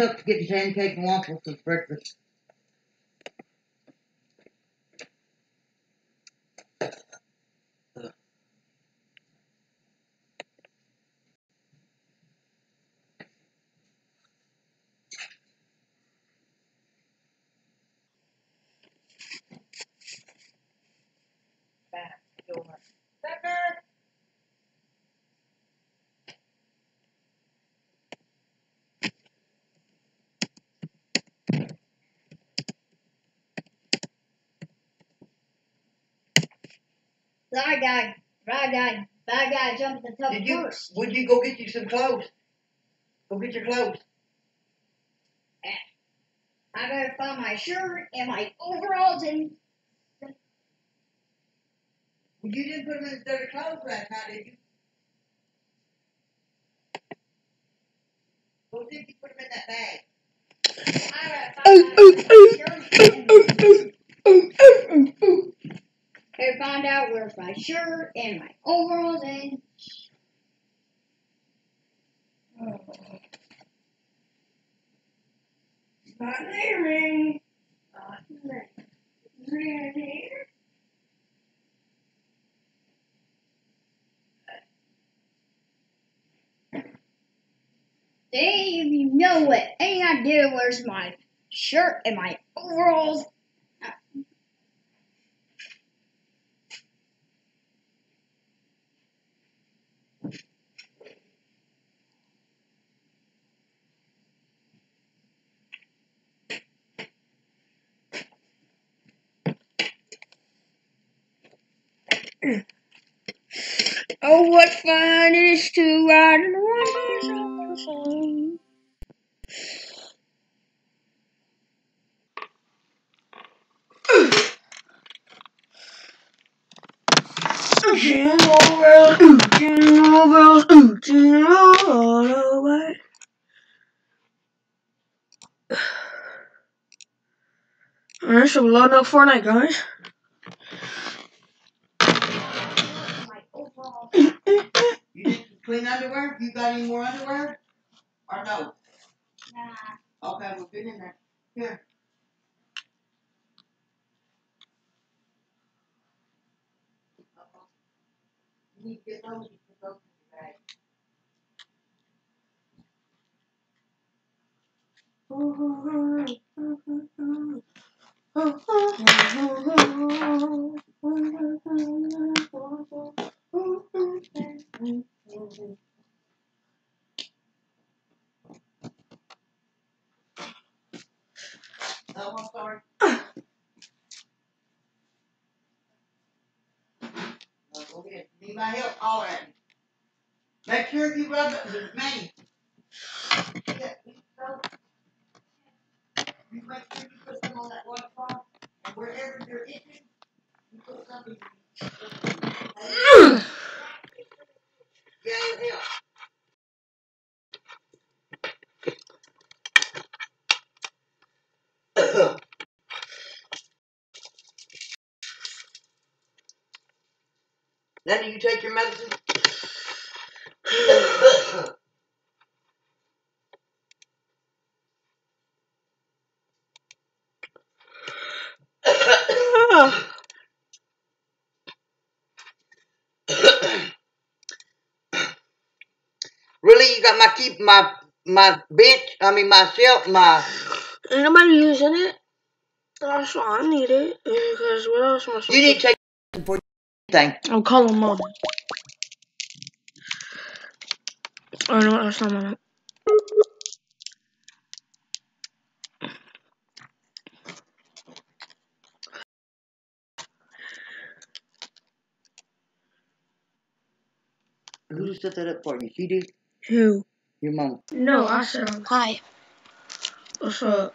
Tuck to get pancake and waffles for breakfast. Bad guy, bad guy, bad guy jumped the tub Did you? first. Would you go get you some clothes? Go get your clothes. Eh, I gotta find my shirt and my overalls and Well, you didn't put them in the dirty clothes last night, did you? Go did you put them in that bag? I gotta find my shirt and Gotta find out where's my shirt and my overalls and not man. Not there. Right here. Dave, you know it. Any idea where's my shirt and my overalls? Oh, what fun it is to ride in a one-horse open. Jingle bells, jingle bells, jingle all the way. Alright, so we're loading up Fortnite, guys. Did some clean underwear? You got any more underwear? Or no? Nah. Okay, we'll get in there. Here. Uh-oh. You need to get those, you put those in your bag. Oh, I'm sorry. Need my help? At me. Make sure you rub it, it's me. You. Make sure you put some on that and wherever you're itching, you put something. Yeah, it helps. Then do you take your medicine? really, you got my my bench? I mean my shelf, my. Ain't nobody using it. That's why I need it. Because what else am I supposed You need to take for thing. I'll call him mom. Oh no, that's not mine. Who set that up for you? She did. Who? 你忙。那我是嗨，我说。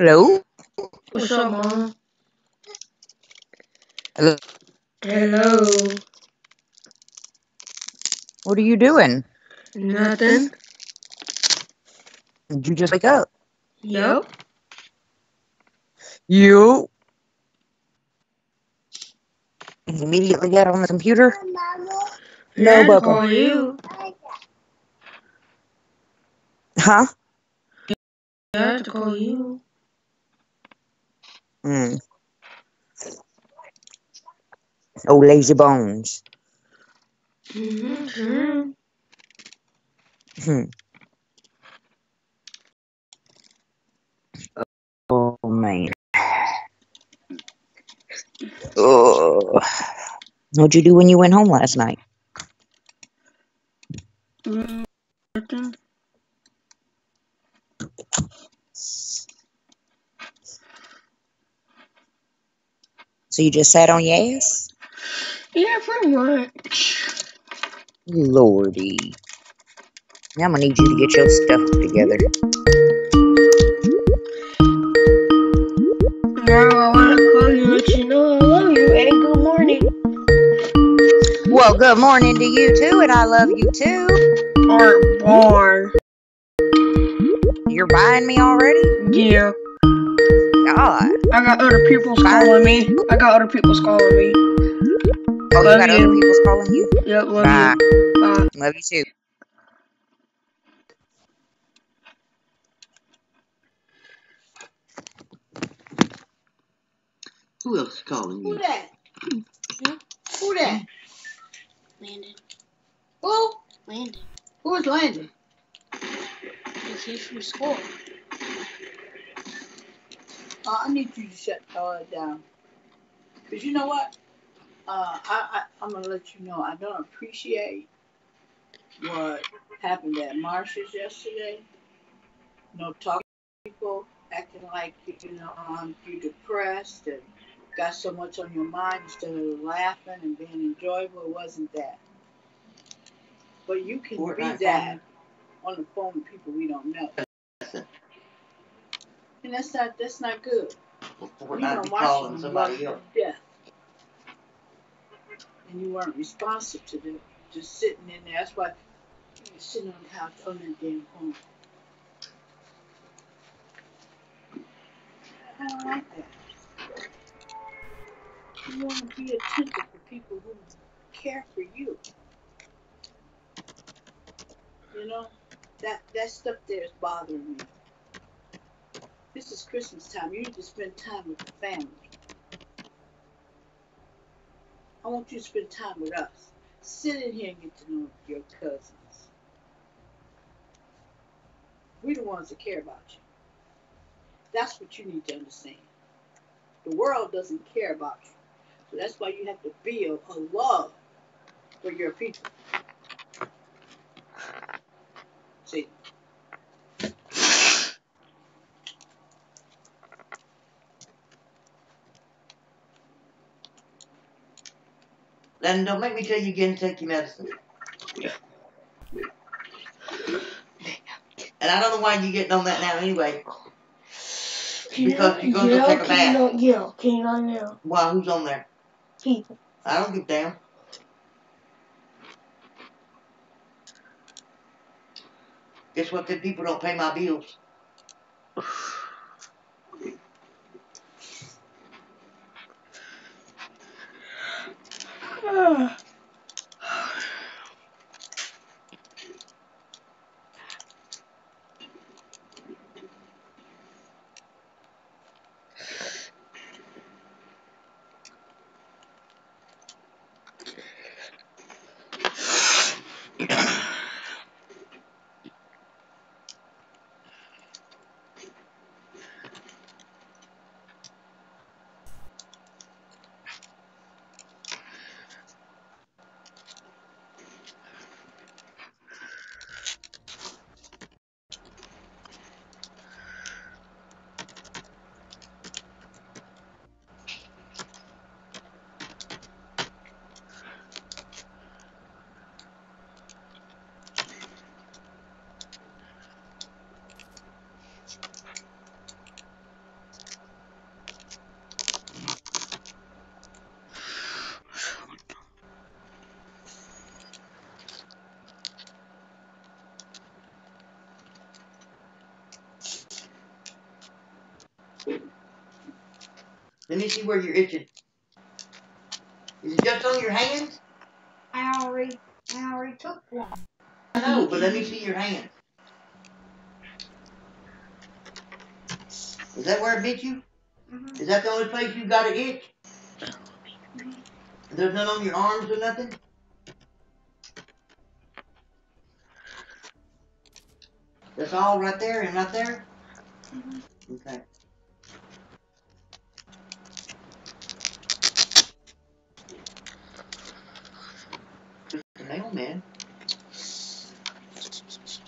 Hello? What's up, Mom? Hello? Hello. What are you doing? Nothing. Did you just wake up? Yep. You immediately got on the computer? No, I had to Bubba. you. Huh? I had to call you. Hmm. Oh, lazy bones. Mm-hmm. Hmm. Oh, man. Oh. What'd you do when you went home last night? Mm, Nothing. So you just sat on your ass? Yeah, pretty much. Lordy. Now I'm gonna need you to get your stuff together. Now I want to call you and let you know I love you and good morning. Well, good morning to you too, and I love you too. Or more. You're buying me already? Yeah. God. I got other people's calling me. I got other people's calling me. Oh, you got you. other people's calling you? Yep, love Bye. you. Bye. Love you too. Who else is calling you? Who you? that? Hmm? Who that? Landon. Who? Landon. Who is Landon? He's here from school. Uh, I need you to shut all that down. Cause you know what? Uh, I, I I'm gonna let you know I don't appreciate what happened at Marsha's yesterday. No talking to people, acting like you know um, you're depressed and got so much on your mind instead of laughing and being enjoyable. It wasn't that. But you can Fortnite be that on the phone with people we don't know, and that's not that's not good. Fortnite be calling somebody else. death. And you weren't responsive to them. Just sitting in there. That's why you're sitting on the couch oh, on that damn phone. I don't like that. You want to be attentive for people who care for you. You know? That that stuff there is bothering me. This is Christmas time. You need to spend time with the family. I want you to spend time with us. Sit in here and get to know your cousins. We're the ones that care about you. That's what you need to understand. The world doesn't care about you. So that's why you have to build a love for your people. See? Then don't make me tell you again to take your medicine. Yeah. And I don't know why you're getting on that now anyway. Can you Because not you're gonna take a Can you bath. yell? Can you not yell? Why, who's on there? People. I don't give a damn. Guess what? The people don't pay my bills. Ah. Let me see where you're itching. Is it just on your hands? I already, I already took one. I know, but let me see your hands. Is that where it bit you? Mhm. Is that the only place you got an itch? There's none on your arms or nothing? That's all right there and right there? Mhm. Okay. Just the.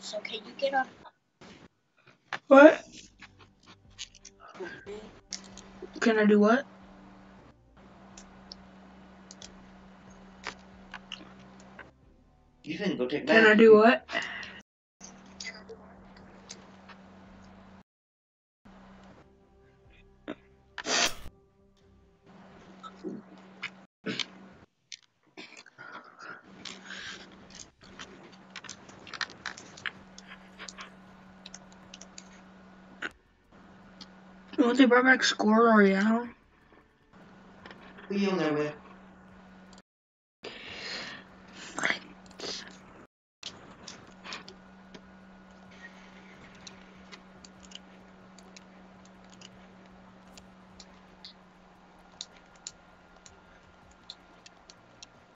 So can you get up? What? Can I do what? You finna go take that? Can I do what? Well, they brought Score Royale. Who you on there with?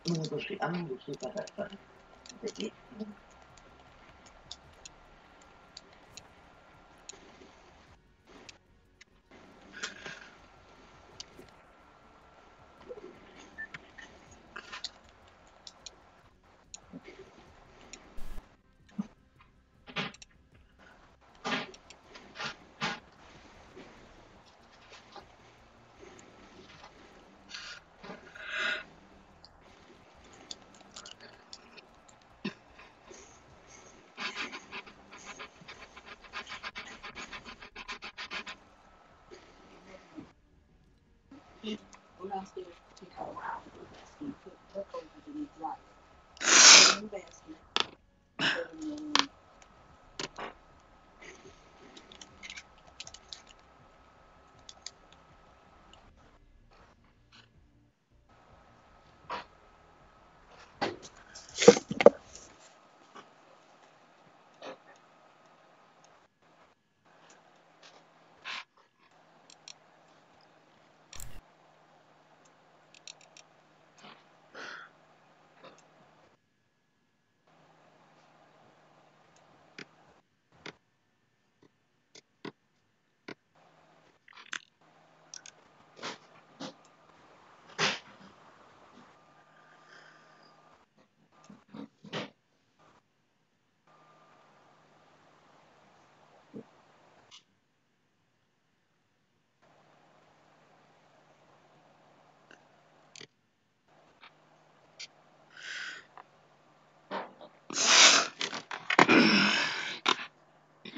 I'm gonna go see. I'm gonna go see about that button.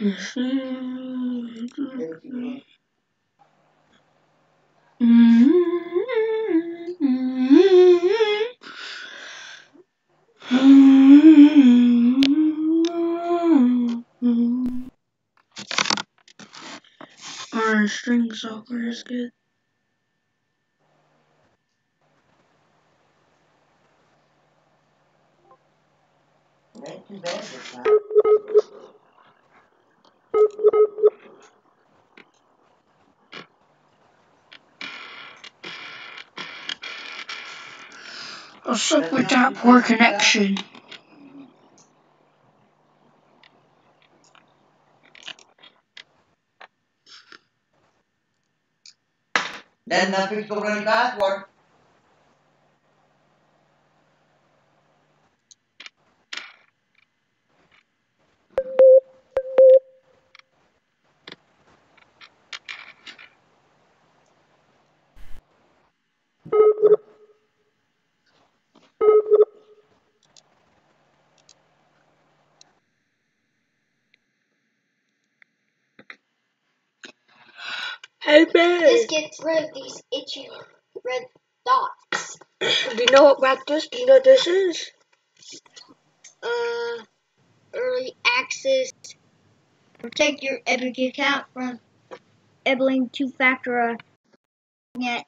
Mm-hmm. Our string software is good. It ain't too bad this time. What's up with that poor connection? Then nothing's gonna run password. Hey, This gets rid of these itchy red dots. Do you know about this? Do you know what this is? Uh, early access. Protect your Epic account from enabling two-factor at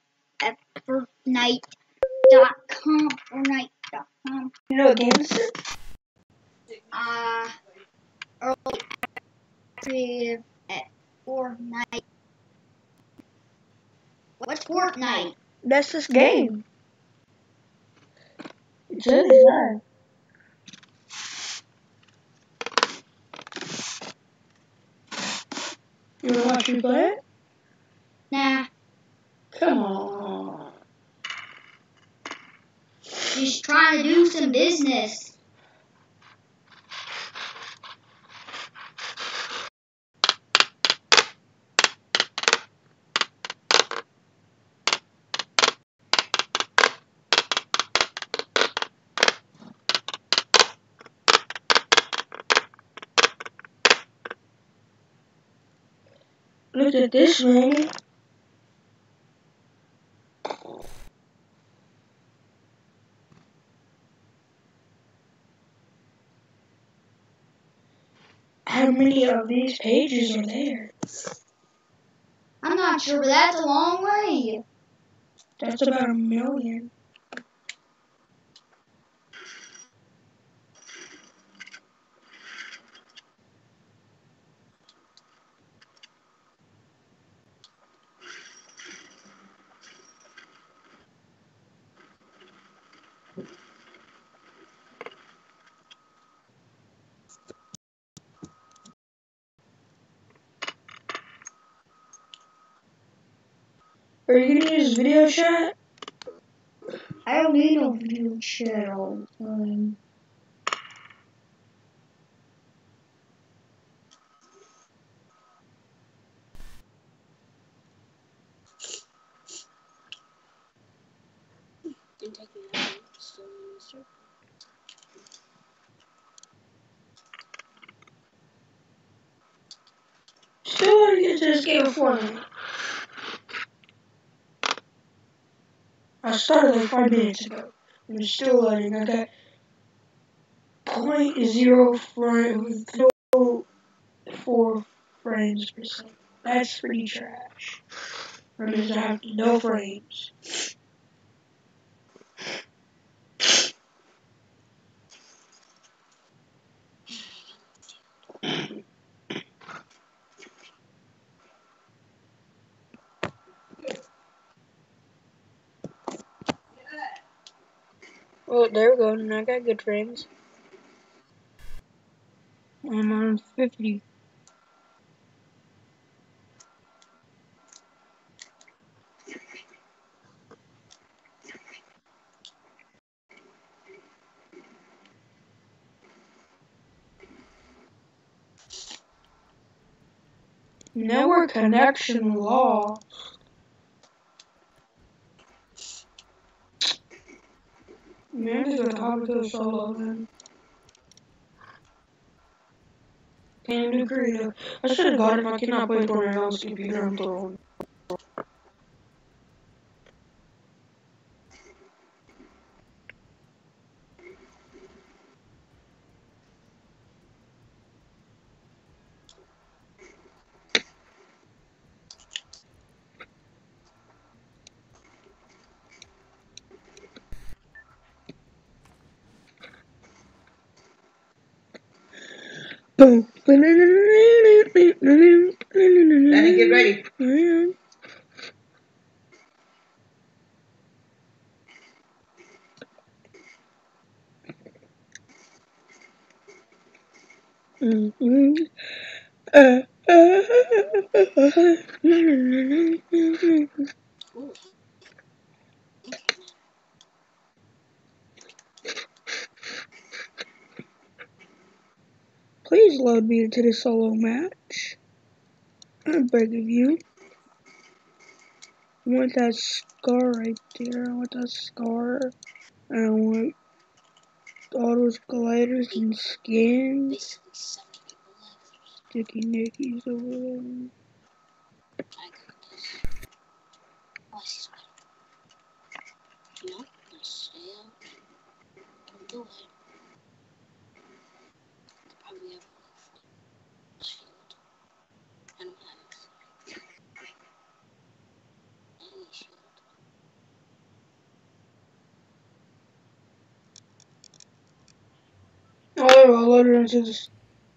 Fortnite.com. Fortnite.com. You know what game this is? Uh, early active at Fortnite. What's Fortnite? That's this game. It's in there. You wanna watch me play it? Nah, Come on. she's trying to do some business. Look at this, man. How many of these pages are there? I'm not sure, but that's a long way. That's about a million. Are you gonna chat? I don't need video chat all the time. Still wanna get to this game of Fortnite. I started like five minutes ago. I'm still loading. I got point zero four frames per second. That's pretty trash. Means I have no frames. Oh, there we go. Now I got good frames. I'm on 50. Network connection lost. Man, this is a topic of solo, man. Can't do creative. I should have got it. I cannot play this computer I'm throwing. Boom. Danny, get ready. Please load me into the solo match. I beg of you. I want that scar right there. I want that scar. I want all those gliders and skins. Sticky Nickies over there. No, let's stay out. Don't do it. They probably have a shield. I don't have any shield. Loaded into this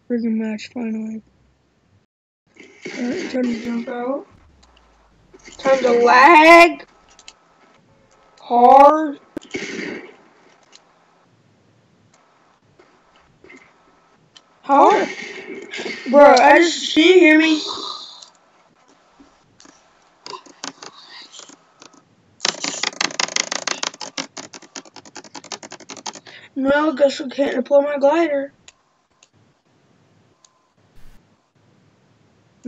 freaking match finally. Alright, time to jump out. Time to lag. Hard. Hard. Bro, I just, can you hear me? No, guess we can't deploy my glider.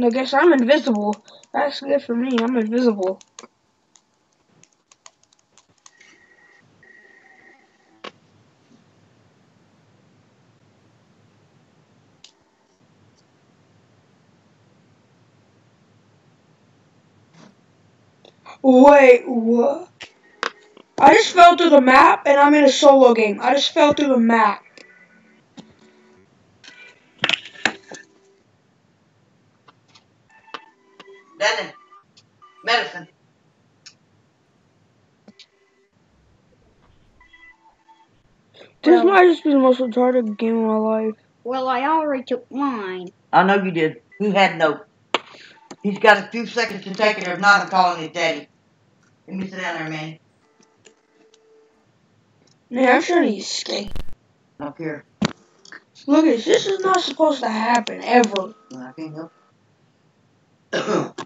I guess I'm invisible. That's good for me. I'm invisible. Wait, what? I just fell through the map and I'm in a solo game. I just fell through the map. Dennis. Medicine. This Well- might just be the most retarded game of my life. Well, I already took mine. I know you did. He had no. He's got a few seconds to take it, or if not, I'm calling his daddy. Let me sit down there, man. Man, I'm trying to escape. I don't care. Look at this. This is not supposed to happen ever. Well, I can't help.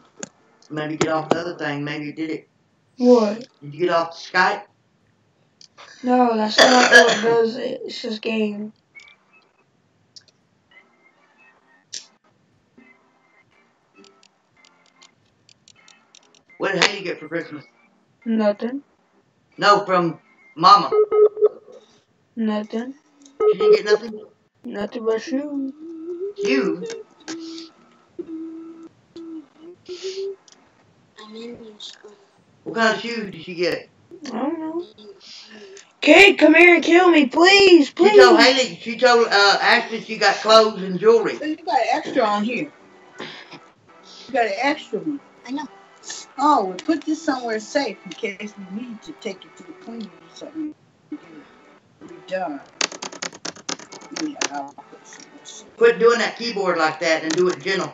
Maybe get off the other thing. Maybe you did it. What? Did you get off the Skype? No, that's not what does it. It's just game. What did you get for Christmas? Nothing. No, from Mama. Nothing. She didn't get nothing? Nothing but shoes. You? I'm in new school. What kind of shoes did she get? I don't know. Kate, come here and kill me, please, please. She told please. Haley, she told uh, Ashley she got clothes and jewelry. You got an extra on here. You got an extra one. I know. Oh, we put this somewhere safe in case we need to take it to the cleaner or something. Get it redone. Yeah, I'll put some more safe. Quit doing that keyboard like that and do it gentle.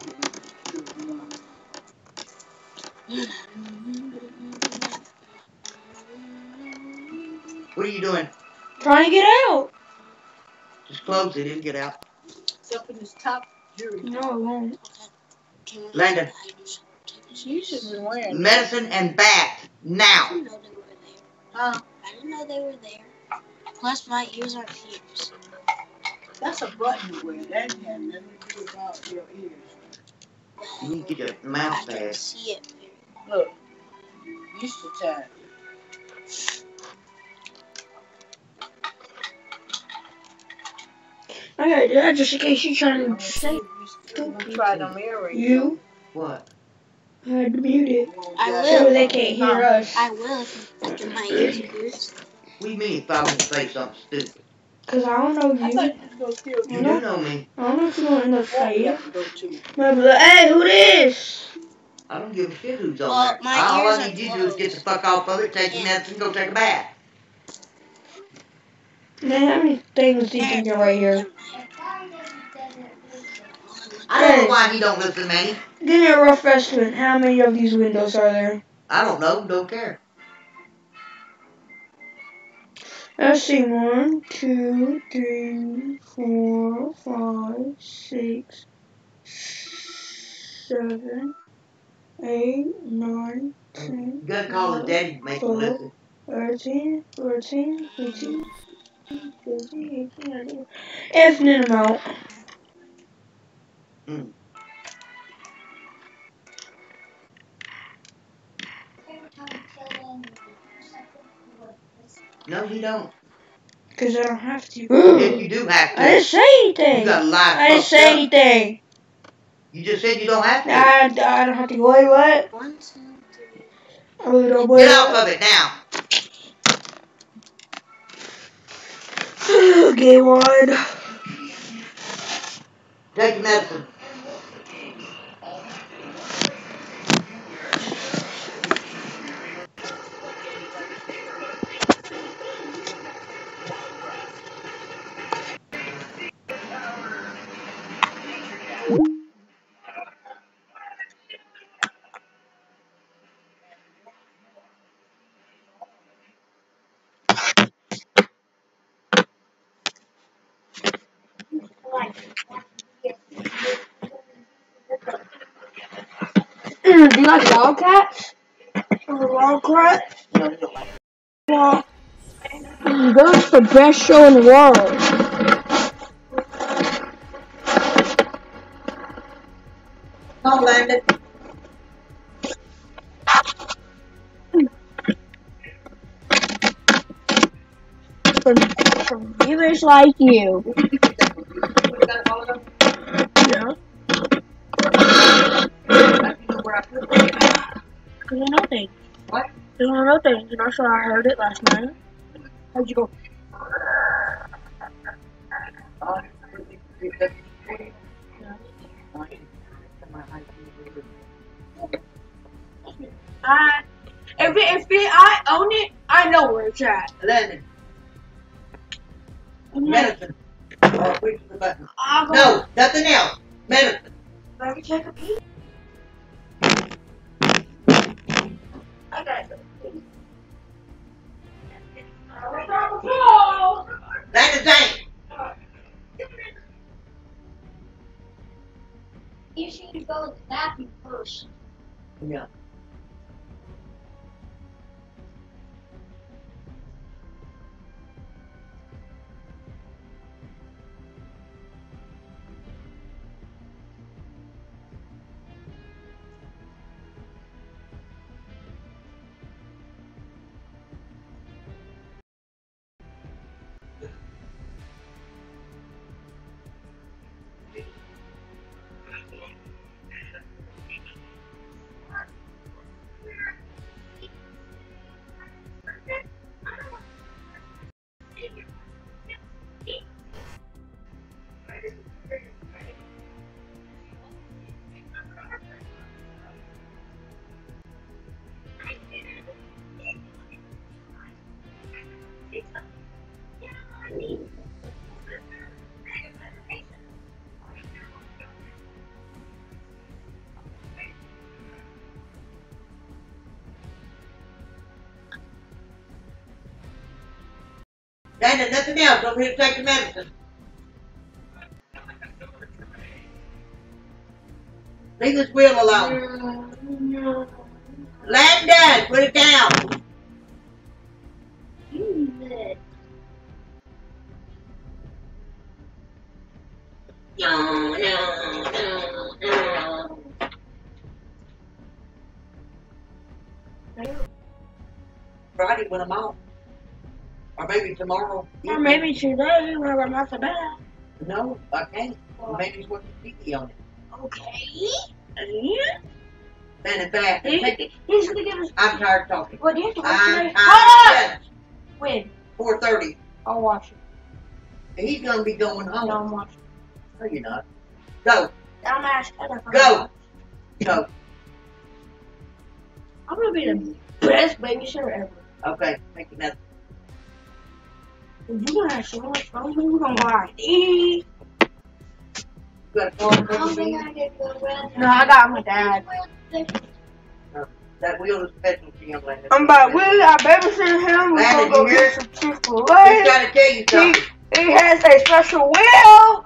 What are you doing? Trying to get out. Just close it and get out. It's up in this top jury. No, it won't. Landon. I do some tennis She should be wearing Medicine and bat I now. didn't know they were there. Huh? I didn't know they were there. Plus, my ears aren't ears. That's a button you wear. That has nothing to do about your ears. You need to get your mouse I can see it very Look. Used to tie. I gotta do that just in case you're trying to say I'm gonna try them earrings. you. What? I had to mute it. I So will. they can't hear us. I will if I get my ears pierced. What do you mean if I want say something stupid? Cause I don't know you. thought you was gonna steal You know. do know me. I don't know if you want to know Yeah, say you it. have to go to. No, but hey, who this? I don't give a shit who's on Well, there. my All ears I need you to do is get the fuck off of it, take your medicine, go take a bath. Man, how many things do you think are right here? I don't know why he don't listen, man. Give me a rough estimate. How many of these windows are there? I don't know, don't care. Let's see. One, two, three, four, five, six, seven, eight, nine, ten, You gotta call his daddy make him listen. 13, 14, 15, 16, 18, 19. Infinite amount. Mm. No, you don't. Because I don't have to. Yes, you do have to. I didn't to. say anything. You got live I didn't say up. anything. You just said you don't have to. I, I don't have to. Wait, what? One, two, three. Oh, no, wait. Get off of it now. Okay, one. Take your medicine. Do you like wildcats? Or wildcats? Well, that's the best show in the world. No, Landon. For, for viewers like you. Because you know so I heard it last night. How'd you go? Uh, I, if it, if it, I own it, I know where it's at. Landon, medicine. Oh, push the button. I'll. No, nothing else. Medicine. Let me take a peek. I gotta go. Landon, thanks. You should go to the bathroom first. Yeah. Nothing else. Over here to take the medicine. Leave this wheel alone. Landon, put it down. No, no, no, no. Friday when I'm off. Or maybe tomorrow. Or maybe today when I'm off the bed. No, I can't. Maybe it's worth the TV on it. Okay. Yeah. Then in fact, He, he's gonna give us. I'm tired of talking. What do you have to watch I'm! When? 4.30. I'll watch it. He's gonna be going No, home. I'm watching. No, you're not. Go, I'm asking. Go. go. I'm gonna be the best babysitter ever. Okay, thank you. Gonna have so much fun. We're gonna go out eat. got a I in front don't of think you? I did go around. No, I got my dad. That wheel is specialty, young lady. I'm about we I babysit him. We're gonna go get some Chick Fil I'm A. trying to tell you He, something. he has a special wheel.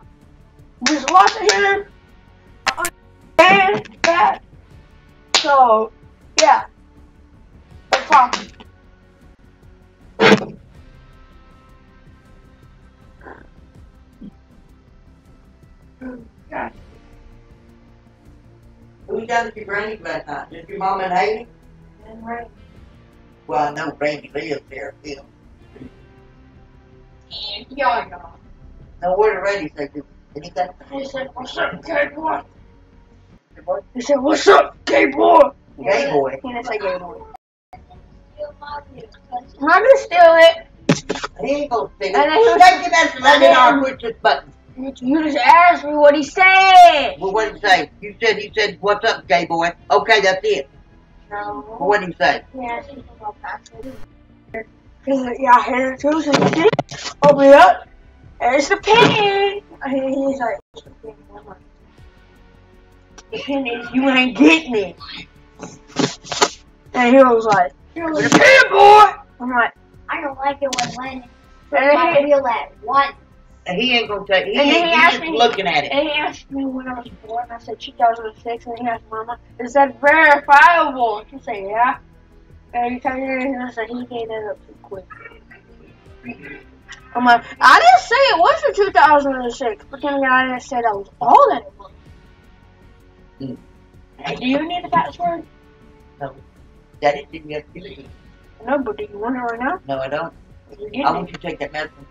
Just watching him. And that. So, yeah. That's awesome. Yeah. Who you down at your granny's last night? Just your mom and Haley? Right. Well, I know Randy lives there still. Yeah, yeah. Now, what did Randy say to you? Anything? He said, "What's up, gay boy?" What? He said, "What's up, gay boy?" Gay boy. He didn't say gay boy. Steal my view, 'cause I'm not gonna steal it. He ain't gonna see it. And then he was- Take your medicine, Landon, or I'll push this button. You you just asked me what he said. Well, what did he say? You said, he said, what's up, gay boy? Okay, that's it. Well, No. what did he say? Yeah, He's like, yeah, it too. So you see, open it up. There's the pin. And he's like, "What's the pin?" I'm like, the pin is you ain't getting it. And he was like, the pin, boy. I'm like, I don't like it when Landon and puts my then he, wheel at once. He ain't gonna take. He And ain't he asked me- looking at it. And he asked me when I was born. I said 2006, and he asked Mama, "Is that verifiable?" She said, "Yeah." And he me, and I said, "He gave that up too quick." I'm like, I didn't say it was in 2006, but then I didn't say that was all that it was. Mm. Hey, do you need the password? No, Daddy didn't get to it. No, but do you want it right now? No, I don't. I want you to take that medicine.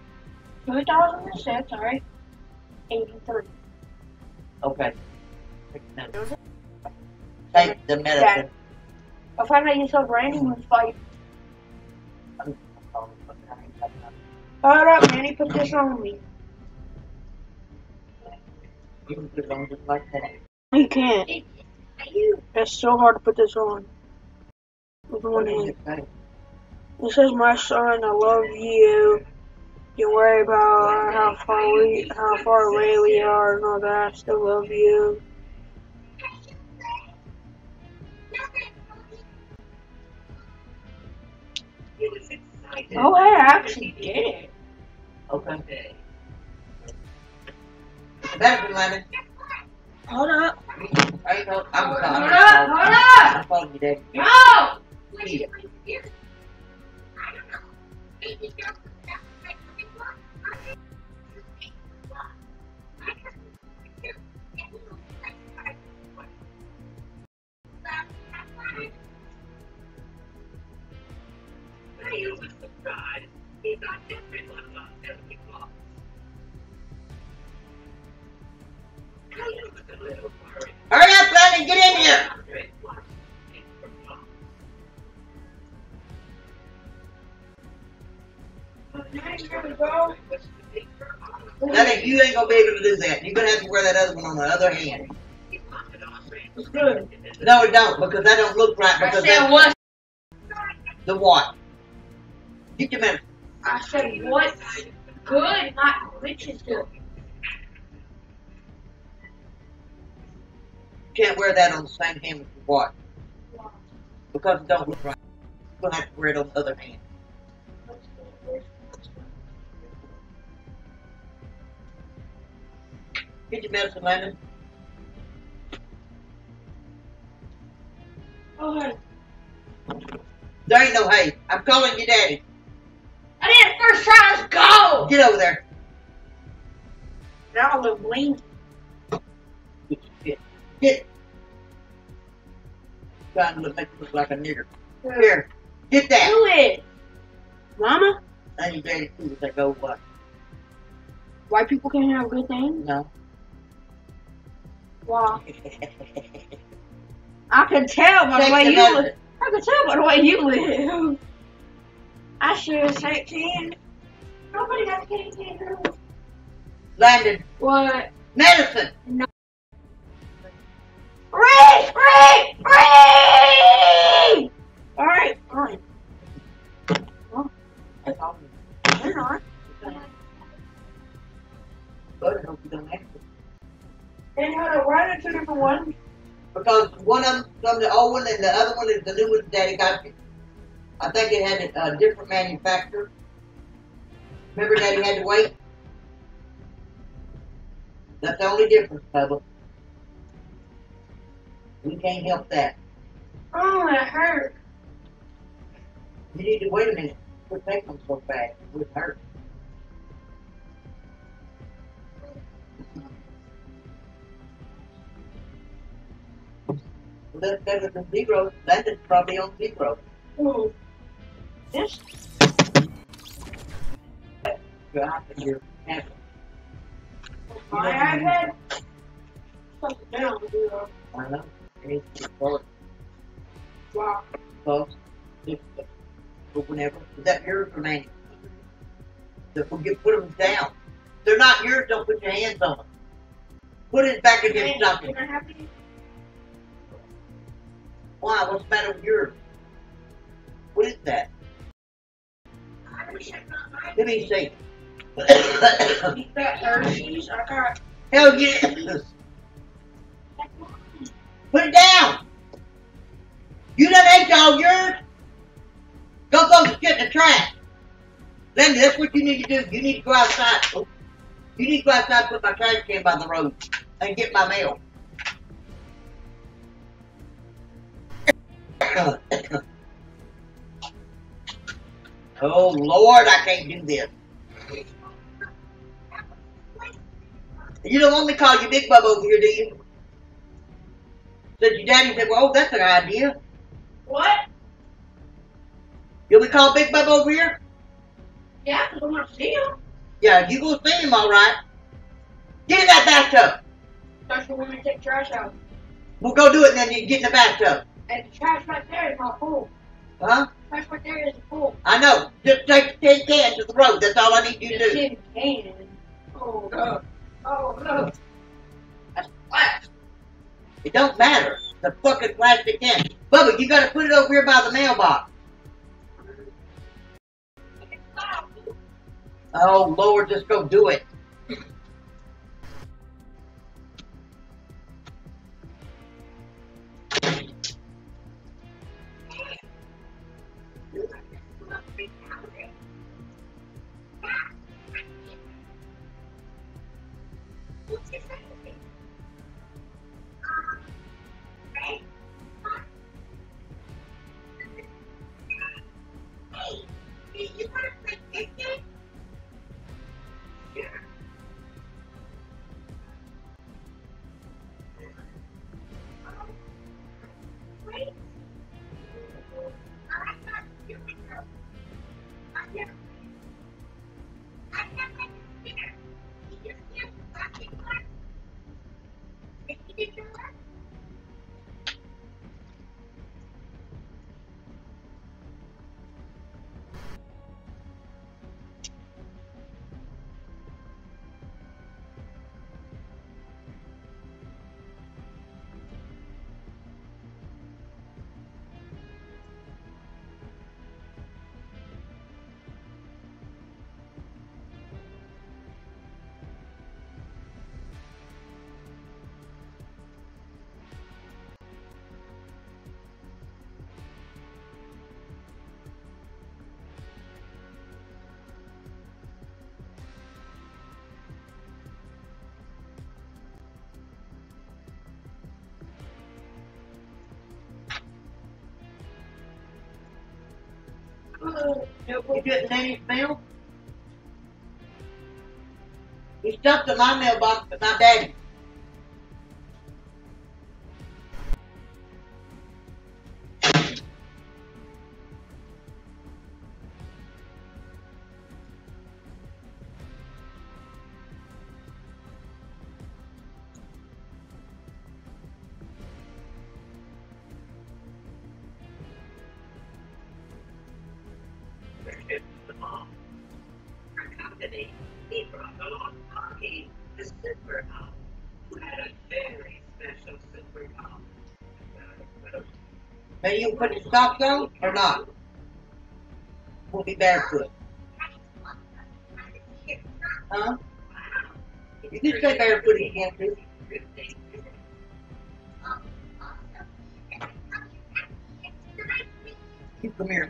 2006, alright. 83. Okay. Take the medicine. Take the medicine. I found out you told Randy was fight. Hold up, Manny, put this on me. You can put it on just like that. You can't. It's so hard to put this on. With one hand. Okay. It says, "My son, I love you. You worry about how far we, how far away we are, and all that. I still love you." Oh, I actually did it. Okay. The medicine, Lennon. Hold up. There you go. I'm Hold up, hold up. I'm calling you, Daddy. No! Here. Hurry up, Lennon. Get in here. Lennon, you ain't gonna be able to do that. You're gonna have to wear that other one on the other hand. It's good. No, it don't, because that don't look right. I Because said that, what? the what? Get your medicine. I said what? Good, not which is good. Can't wear that on the same hand with the what? Because it don't look right. You're gonna have to wear it on the other hand. Get your medicine, Lennon. Oh, hey. There ain't no hay. I'm calling you daddy. I didn't first try. Let's go. Get over there. Now I'm gonna. Get. Get. Trying to look, make you look like a nigger. Here. Get that. Do it, Mama. I need daddy too if they go what? White people can't have good things. No. Wow. I can tell by the way you live. I can tell by the way you live. I heck can. Nobody has candy. Landon. What? Medicine. No. Ray! Ray! Ray! Alright, alright. Well, That's all. not. Good. I hope you don't answer. And how to write it two different ones. Because one of them from the old one and the other one is the new one Daddy got you. I think it had a, a different manufacturer. Remember Daddy had to wait? That's the only difference, Bubba. We can't help that. Oh, it hurt. You need to wait a minute. Quit taking them so fast. It would hurt. Well, that's better than zero. Landon's probably on zero. Ooh. This You're out of your my iPad. Something down, zero. I know. It needs to be forward. Wow. Because but whenever, is that yours or mine? If we get, put them down. They're not yours, don't put your hands on them. Put it back in your Can stocking. I have these? Why? What's the matter with yours? What is that? Let me see. Hell yes. Put it down. You done ate all yours? Go shit in the trash. Linda, that's what you need to do. You need to go outside. You need to go outside and put my trash can by the road and get my mail. Oh Lord, I can't do this. You don't want me to call you Big Bub over here, do you? Said your daddy said, well, that's an idea. What? You want me to call Big Bub over here? Yeah, because I want to see him. Yeah, you gonna see him all right. Get in that bathtub. That's the woman take trash out. We'll go do it and then you get in the bathtub. And the trash right there is my pool. Huh? Trash right there is pool. I know. Just take the tin can to the road. That's all I need you to do. in can. Oh, no. Oh, no. That's plastic. It don't matter. The fucking plastic can. Bubba, you gotta put it over here by the mailbox. Oh Lord, just go do it. Mail? He stuffed in my mailbox, but my daddy. Now you put your socks on or not? We'll be barefoot. Huh? You can stay barefoot if you want to. You come here.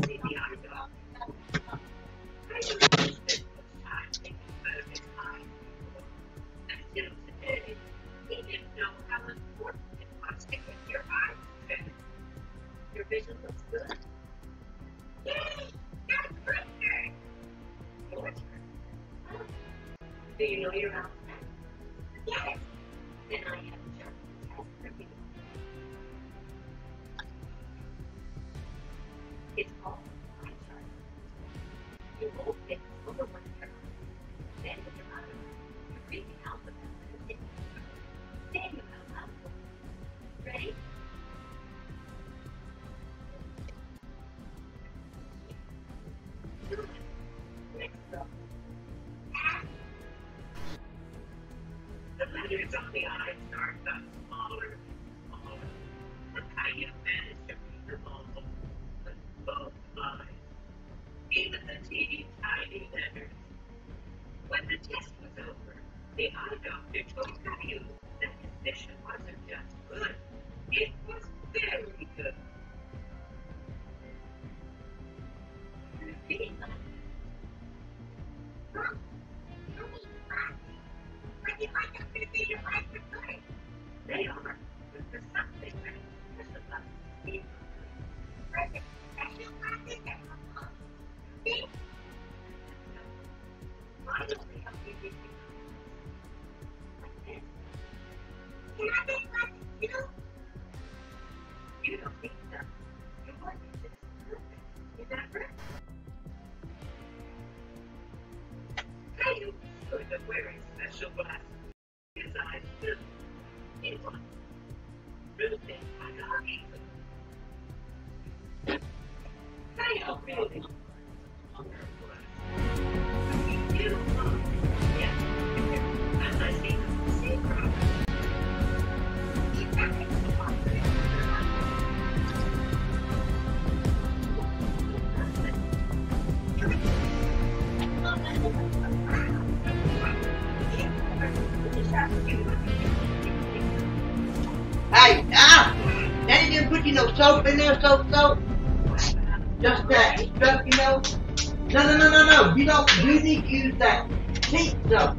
You know your no soap in there, soap, soap. Just that stuff, you know. No, no, no, no, no. You don't. You need to use that pink soap.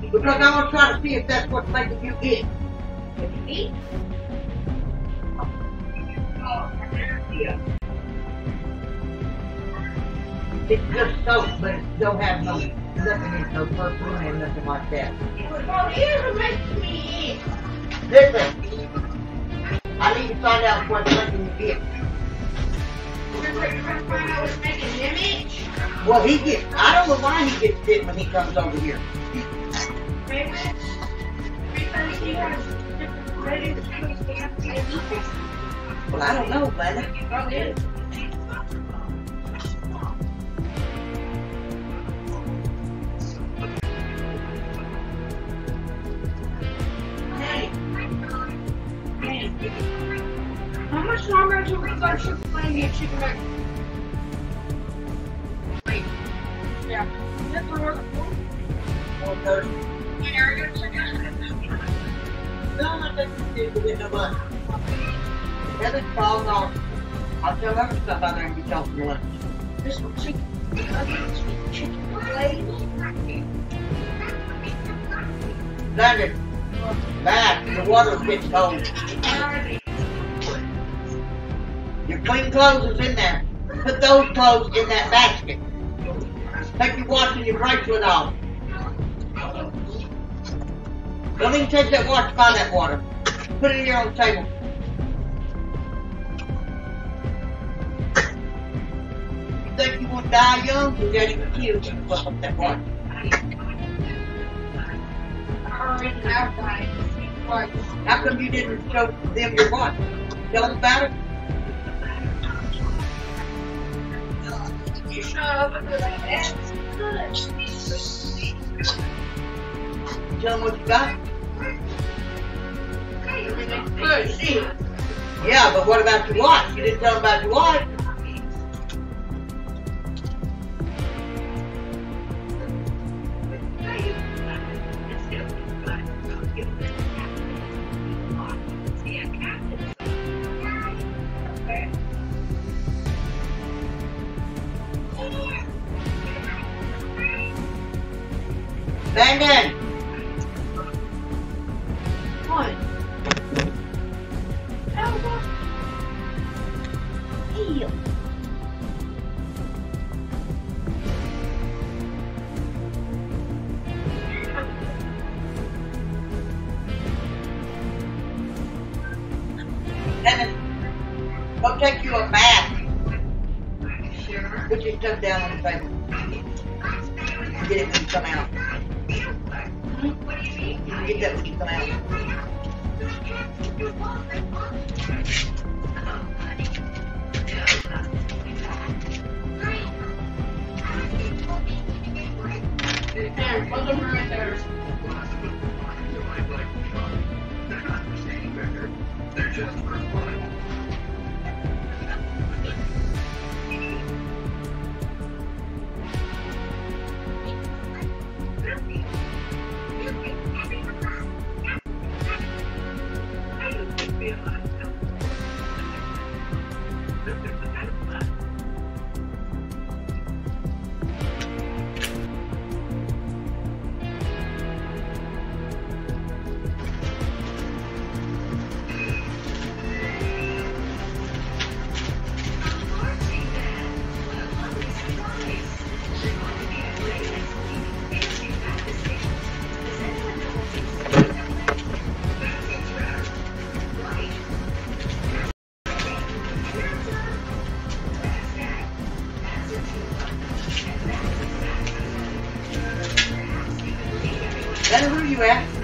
Because I want to try to see if that's what's making you itch. It's just soap, but it don't have no nothing in it, no perfume and nothing like that. Well, here's what makes me. Listen, I need to find out what's making him itch. Well, he gets. I don't know why he gets sick when he comes over here. Well, I don't know, buddy. Much longer until we go to playing your chicken nugget? Yeah. Is that the order? one thirty. Yeah, you're gonna check it No, I think you did get no money. Everything falls off. I'll tell every stuff out there and get y'all some lunch. This one, chicken chicken fillets. Landon, back. The water gets cold. Your clean clothes is in there. Put those clothes in that basket. Take your watch and your bracelet off. Don't even take that watch by that water. Put it on the table. You think you to die young? Your daddy will kill you. Fuck up that watch. How come you didn't show them your watch? Tell them about it? Tell them what you got? Yeah, but what about your watch? You didn't tell them about your watch. Your down Daddy,